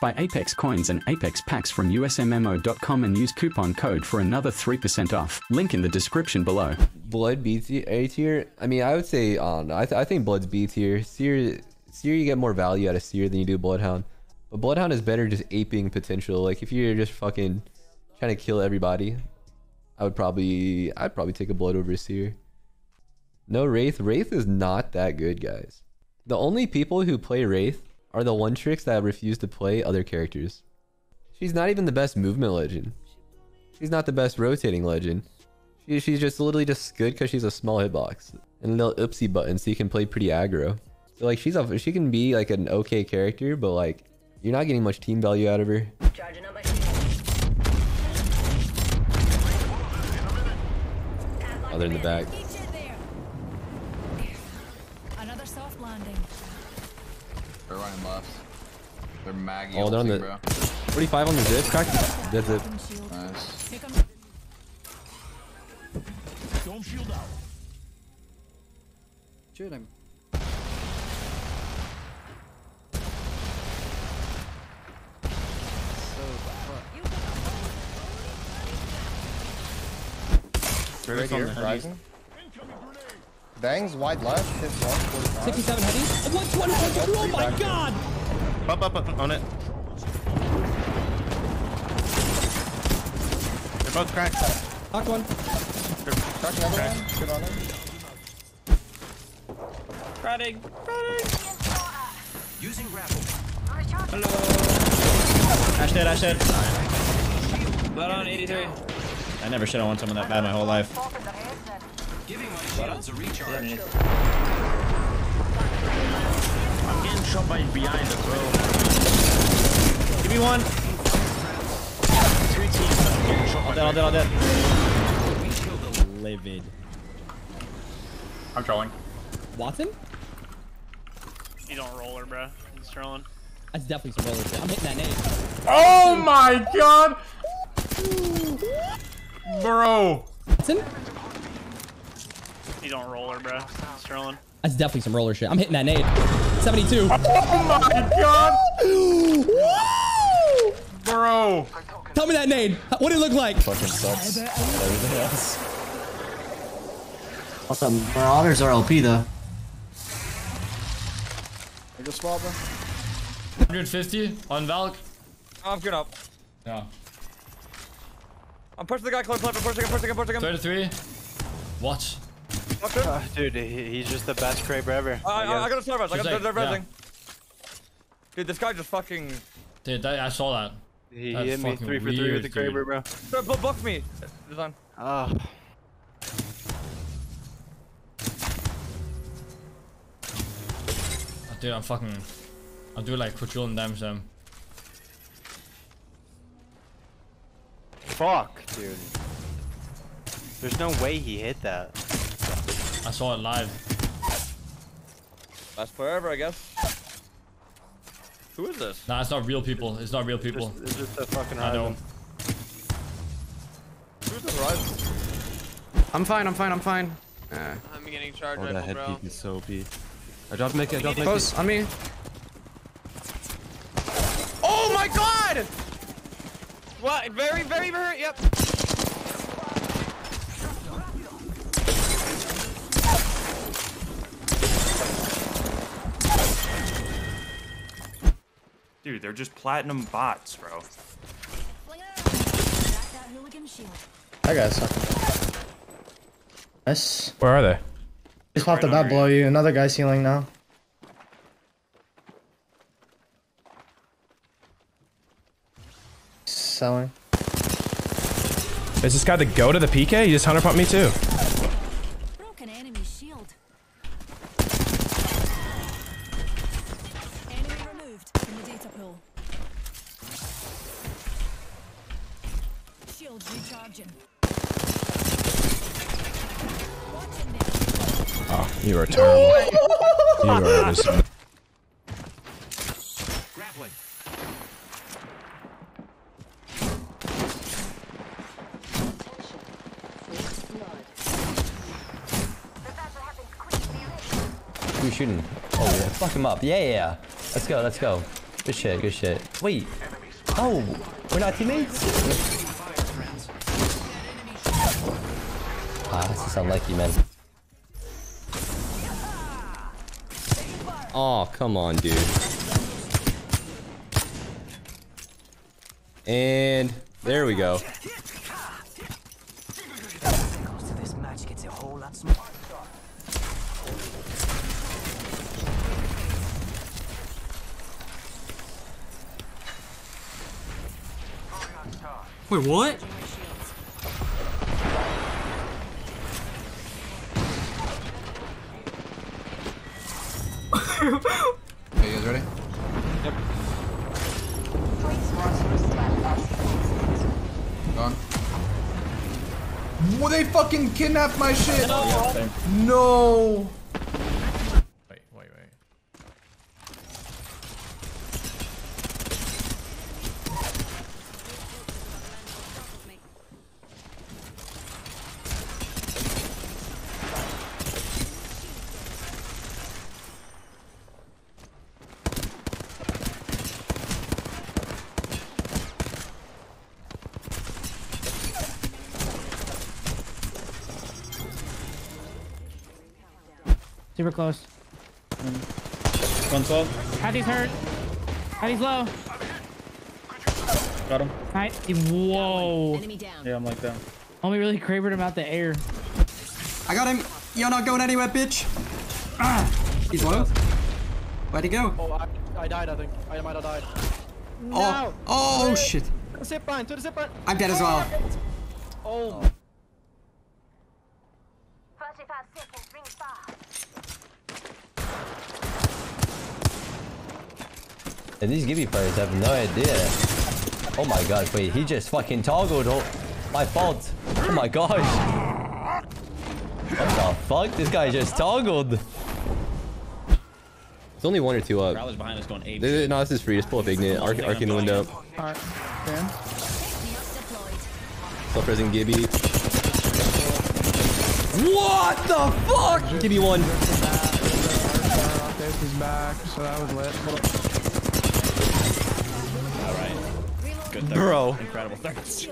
Buy Apex coins and Apex packs from usmmo.com and use coupon code for another 3% off. Link in the description below. Blood B tier, A tier. I mean, I would say, know. I, th- I think Blood's B tier. Seer, Seer, you get more value out of Seer than you do Bloodhound. But Bloodhound is better just aping potential. Like if you're just fucking trying to kill everybody, I would probably, I'd probably take a Blood over Seer. No Wraith. Wraith is not that good, guys. The only people who play Wraith are the one tricks that refuse to play other characters. She's not even the best movement legend. She's not the best rotating legend. She, she's just literally just good because she's a small hitbox and a little oopsie button so you can play pretty aggro. So like she's a she can be like an okay character, but like you're not getting much team value out of her. Other in the back. Another soft landing. They're running left. They're Maggie. Oh, they're on the- bro. 45 on the zip, crack. That's it. Fucking shield. Nice. Pick 'em. Shoot him. So Right here, rising. Bangs wide left, hit one, 67 heavy. 120. Oh my god! Up, up, up on it. They're both cracked. Knock one. Crack another one. Good on him. Crading. Ash dead, Ash dead. Blood on 83. I never should have won someone that bad my whole life. I'm getting shot by behind us, bro. Give me one. Three teams that I'm getting shot All by. dead, all dead, all dead. Livid. I'm trolling. Wattson? You don't roller, bro. He's trolling. That's definitely some roller shit. I'm hitting that nade. Oh my god! Bro! Wattson? You don't roller, bro. He's trolling. That's definitely some roller shit. I'm hitting that nade. 72. Oh my god! Bro! Tell me that nade. What did it look like? Fucking sucks. Everything else. What's up? Marauders are LP though. I just swap him. 150 on Valk. I'm good up. Yeah. I'm pushing the guy close left. I'm pushing him, pushing him, pushing him. 33. Watch. Uh, dude, he's just the best Kraber ever. I, I, I got a service. I got She's a like, service. Dude, this guy just fucking. Dude, that, I saw that. He, That's hit me three for three with the weird, dude. Kraber, bro. Bro, bu- buff me. Design. Oh. Ah. Dude, I'm fucking. I'll do like quadrillion damage to them. Fuck, dude. There's no way he hit that. I saw it live. That's forever, I guess. Who is this? Nah, it's not real people. It's not real people. Just, it's just a fucking I know. Horizon. Who's this Horizon? I'm fine, I'm fine, I'm fine. Uh, I'm getting charged oh, rifle, that head bro. is so OP. I dropped Mickey, I dropped Mickey. Close, on me. Oh my god! What? Very, very, very. Yep. Dude, they're just platinum bots, bro. Fling it out. Back that hooligan shield. That guy's sucking. Nice. Where are they? Just popped the bat below you. Another guy's healing now. Selling. Is this guy the go to the PK? He just hunter pumped me too. Shield recharging. Watching there. Oh, you are terrible. you are just... Who's shooting? Oh, yeah. Fuck him up. Yeah, yeah, yeah. Let's go, let's go. Good shit, good shit. Wait. Oh, we're not teammates? Ah, this is unlucky, man. Oh, come on, dude. And there we go. Wait, what? Hey, you guys ready? Yep. Gone. Well, they fucking kidnapped my shit. No. Wait, Super close. One soul. Hatty's hurt. Hatty's low. Got him. Hi. Whoa. Enemy down. Yeah, I'm like that. Homie really Krabered him out the air. I got him. You're not going anywhere, bitch. Ah, he's low. Where'd he go? Oh, I, I died, I think. I might have died. Oh, oh shit. To Zip line, to the zip line. I'm dead as well. Oh. And these Gibby players have no idea. Oh my god, wait, he just fucking toggled. Oh, my fault. Oh my gosh. What the fuck? This guy just toggled. It's only one or two up. Prowler's behind us going ape. This is- No, this is free. Just pull up Ignite. Arc, arc in the window. Alright. Dan. Still pressing Gibby. What the fuck? Gibby one. He's back, so that was lit. Good Bro. Incredible thirds.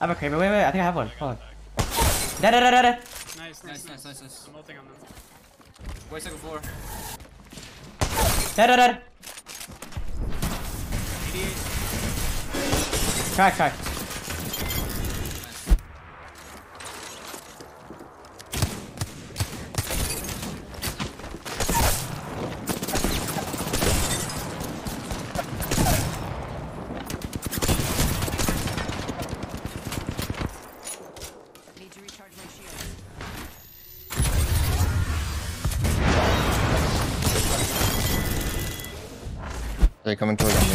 I have a Kraber. Wait, wait, I think I have one. Hold on. Da da da da da. Nice, nice, nice, nice, nice. I'm ulting on them. Wait, second floor. Da da da. Crack, crack. They coming towards me.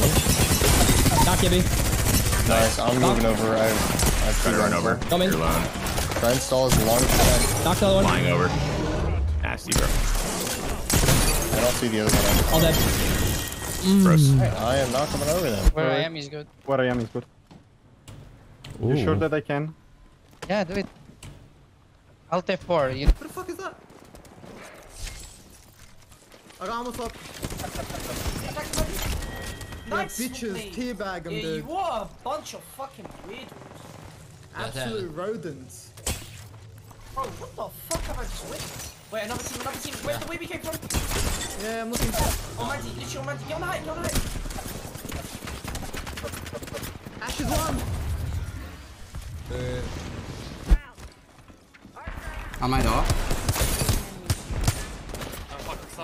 Knock Gibby. Nice. I'm moving over. I have, I have two run over. Come alone. Try and stall as long as you can. Knock the other one. Flying over. Nasty, bro. I don't see the other one. All dead. Gross. Mm. I am not coming over them. Where I am is good. Where I am is good. You sure that I can? Yeah, do it. Alt F4. You... What the fuck is that? I got almost up. Nice. bitches, teabag them, dude. you are a bunch of fucking weirdos. Absolute rodents. Bro, what the fuck have I just witnessed? Wait, another team, another team. Where's the way we came from? Yeah, I'm looking. Oh, Mandy, literally on Mandy. Get on the height, get on the height. Ash is one. On my door.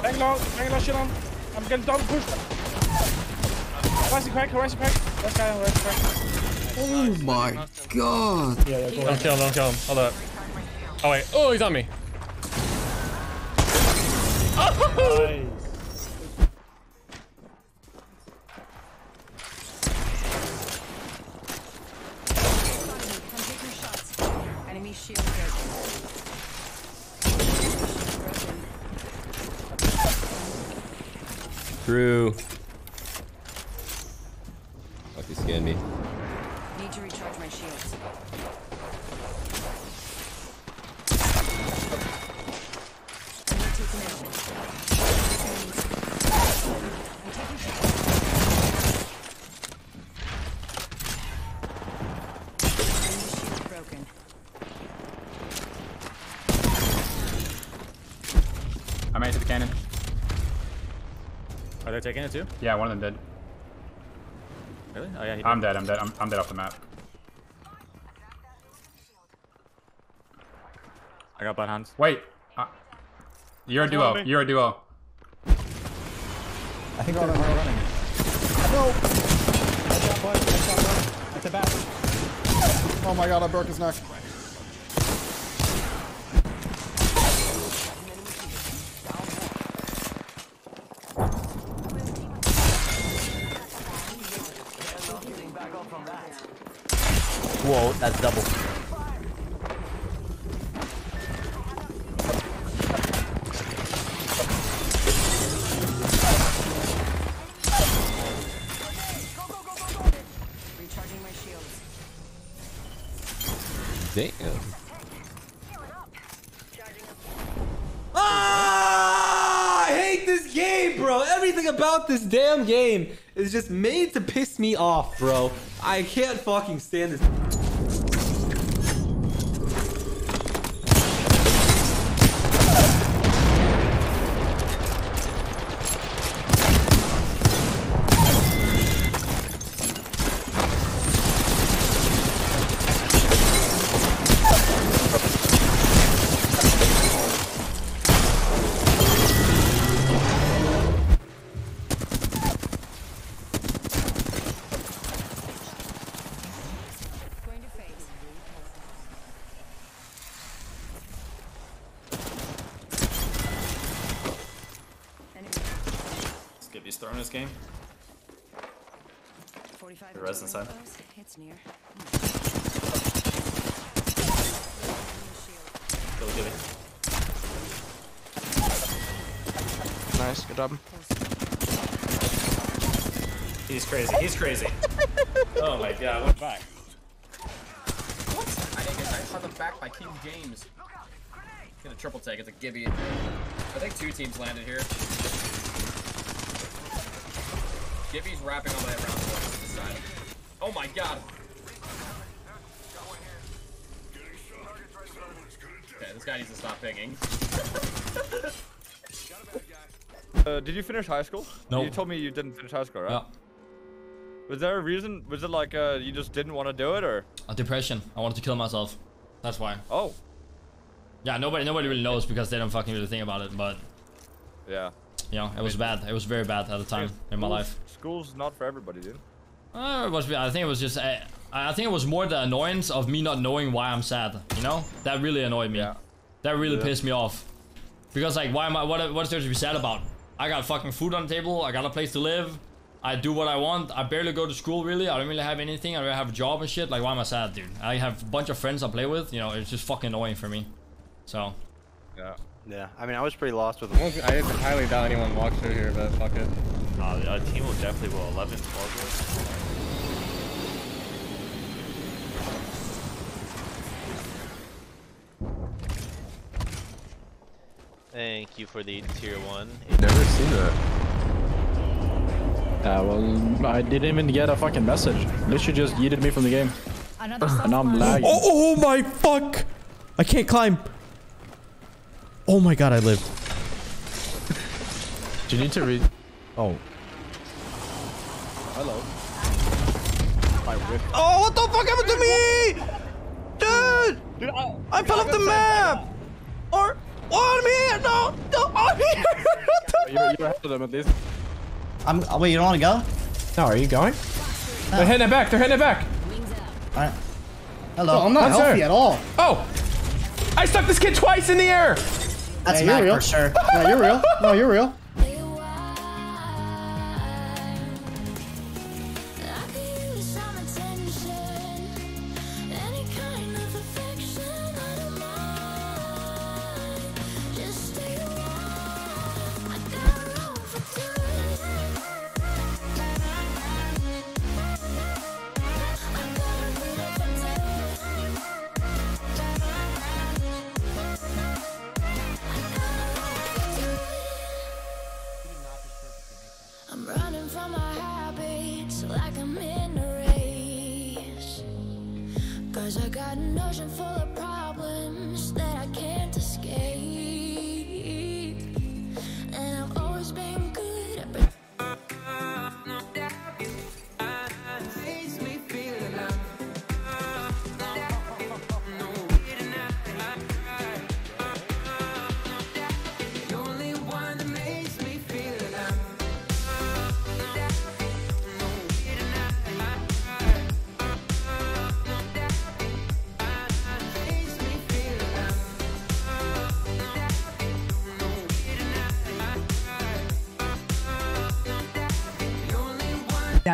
Bang low, bang low, shit on. I'm getting double pushed. Horizon crack, horizon crack. Last guy on horizon crack. Oh my god. Yeah, yeah, go Don't kill him, don't kill him. Hold up. Oh wait. Oh, he's on me. Nice. True. Fuck, he scanned me. Need to recharge my shields. I made it to the cannon shots. they taking it too? Yeah, one of them did. Really? Oh yeah. He I'm dead. I'm dead. I'm, I'm dead off the map. I got bloodhounds. Wait. Uh, you're a duo. You're a duo. I think they're running. No! At the back. Oh my god, I broke his neck. Whoa, that's double. Recharging my shields. Damn. Ah! I hate this game, bro. Everything about this damn game is just made to piss me off, bro. I can't fucking stand this. This game. 45 The res inside. It's near. Go Gibby. Nice, good job. He's crazy. He's crazy. oh my god, went back. What? I didn't get that. Shot the back by King James. Get a triple take. It's a Gibby. I think two teams landed here. Gibby's wrapping all the way around to the side. Oh my god. Okay, this guy needs to stop pinging. Uh, did you finish high school? No. You told me you didn't finish high school, right? Yeah. Was there a reason? Was it like uh, you just didn't want to do it, or? A depression. I wanted to kill myself. That's why. Oh. Yeah, nobody nobody really knows because they don't fucking really think about it, but Yeah. You know, it was bad. It was very bad at the time in my life. School's not for everybody, dude. Uh, it was, I think it was just, uh, I think it was more the annoyance of me not knowing why I'm sad. You know, that really annoyed me. Yeah. That really Yeah. pissed me off. Because like, why am I? What what is there to be sad about? I got fucking food on the table. I got a place to live. I do what I want. I barely go to school really. I don't really have anything. I don't have a job and shit. Like, why am I sad, dude? I have a bunch of friends I play with. You know, it's just fucking annoying for me. So. Yeah. Yeah, I mean, I was pretty lost with I highly doubt anyone walks through here, but fuck it. Uh, a team will definitely go 11, 12 Thank you for the tier 1. Never seen that. Yeah, well, I didn't even get a fucking message. Literally just yeeted me from the game. Another And I'm lagging. Oh, oh my fuck! I can't climb. Oh my god, I lived. Do you need to read? Oh. Hello. Oh, what the fuck happened to me? Dude! Dude, I, I fell off the map! Or, oh, I'm here! No! No, I'm here! You're, you're ahead them at least. I'm. Oh, wait, you don't want to go? No, are you going? They're hitting it back. They're hitting it back. Alright. Hello. I'm not That's healthy her. at all. Oh! I stuck this kid twice in the air! That's yeah, Mac real. for sure. No, you're real. No, you're real.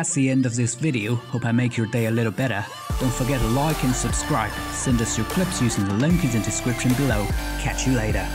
That's the end of this video. Hope I make your day a little better. Don't forget to like and subscribe. Send us your clips using the link in the description below. Catch you later.